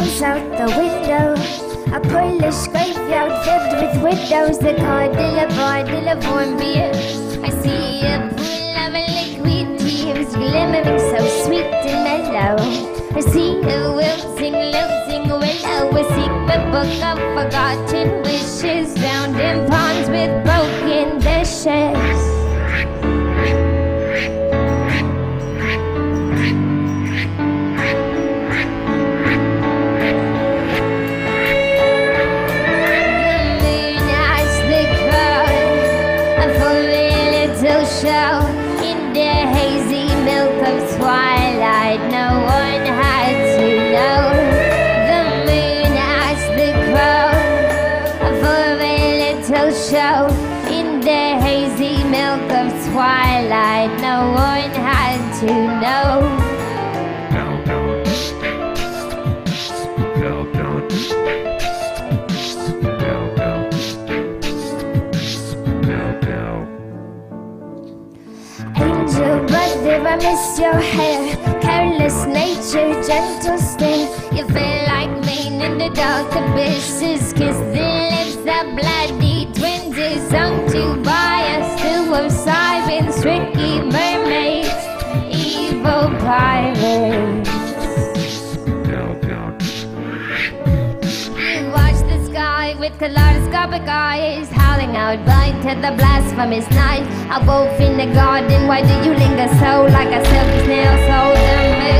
goes out the window. A Polish graveyard filled with widows. The Cordilla Bar de la Bourbier. I see a pool of a liquid tears glimmering so sweet and mellow. I see a wilting, lilting willow. I seek the book of forgotten wishes drowned in ponds with broken dishes. One had to know. Angel brother, I miss your hair. Careless nature, gentle stare. You feel like me in the dark abysses Kiss the lips pirates Watch the sky with kaleidoscopic eyes Howling out blind to the blasphemous night. A wolf in the garden, why do you linger so? Like a silky snail, so the moon